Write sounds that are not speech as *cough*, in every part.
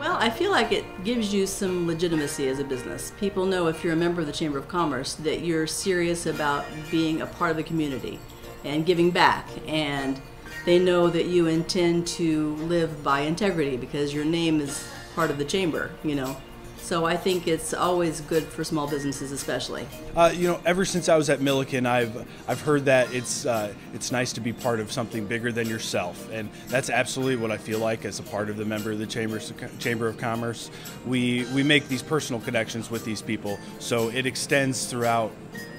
Well, I feel like it gives you some legitimacy as a business. People know if you're a member of the Chamber of Commerce that you're serious about being a part of the community and giving back. And they know that you intend to live by integrity because your name is part of the chamber, you know. So I think it's always good for small businesses, especially. Uh, you know, ever since I was at Millikin, I've I've heard that it's uh, it's nice to be part of something bigger than yourself, and that's absolutely what I feel like as a part of the member of the Chamber Chamber of Commerce. We we make these personal connections with these people, so it extends throughout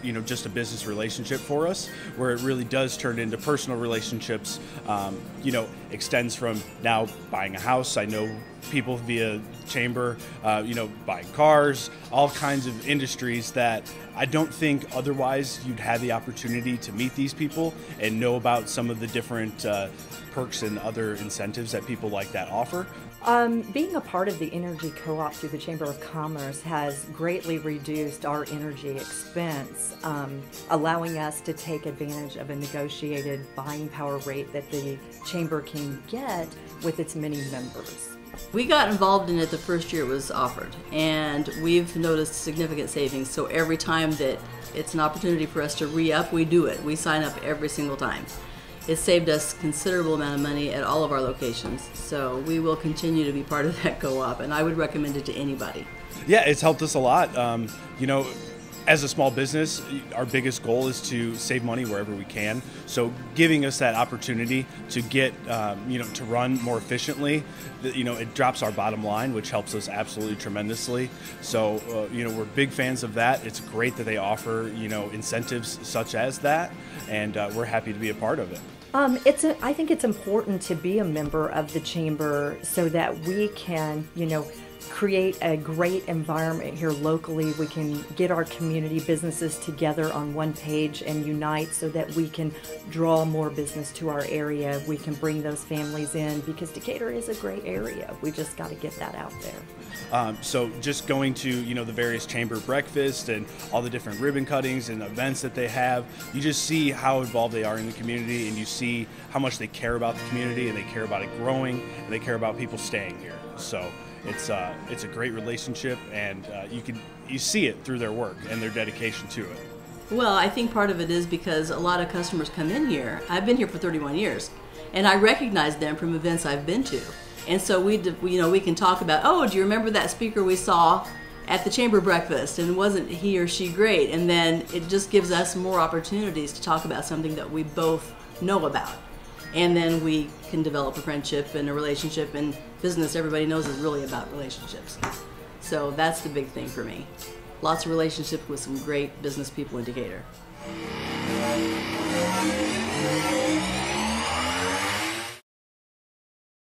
you know just a business relationship for us where it really does turn into personal relationships um, you know extends from now buying a house. I know people via chamber uh, you know buying cars all kinds of industries that i don't think otherwise you'd have the opportunity to meet these people and know about some of the different uh, perks and other incentives that people like that offer. Um, being a part of the energy co-op through the Chamber of Commerce has greatly reduced our energy expense, um, allowing us to take advantage of a negotiated buying power rate that the Chamber can get with its many members. We got involved in it the first year it was offered, and we've noticed significant savings. So every time that it's an opportunity for us to re-up, we do it. We sign up every single time. It saved us considerable amount of money at all of our locations. So we will continue to be part of that *laughs* co-op, and I would recommend it to anybody. Yeah, it's helped us a lot. Um, you know, as a small business, our biggest goal is to save money wherever we can. So, giving us that opportunity to get, um, you know, to run more efficiently, you know, it drops our bottom line, which helps us absolutely tremendously. So, uh, you know, we're big fans of that. It's great that they offer, you know, incentives such as that, and uh, we're happy to be a part of it. Um, it's a, I think it's important to be a member of the chamber so that we can, you know, create a great environment here locally. We can get our community businesses together on one page and unite so that we can draw more business to our area. We can bring those families in because Decatur is a great area. We just got to get that out there. Um, so just going to you know the various chamber breakfasts and all the different ribbon cuttings and events that they have, you just see how involved they are in the community, and you see how much they care about the community and they care about it growing and they care about people staying here. So it's uh, it's a great relationship, and uh, you can you see it through their work and their dedication to it. Well, I think part of it is because a lot of customers come in here. I've been here for 31 years, and I recognize them from events I've been to. And so we, you know, we can talk about, oh, do you remember that speaker we saw at the chamber breakfast, and wasn't he or she great? And then it just gives us more opportunities to talk about something that we both know about and then we can develop a friendship and a relationship and business everybody knows is really about relationships. So that's the big thing for me. Lots of relationships with some great business people in decatur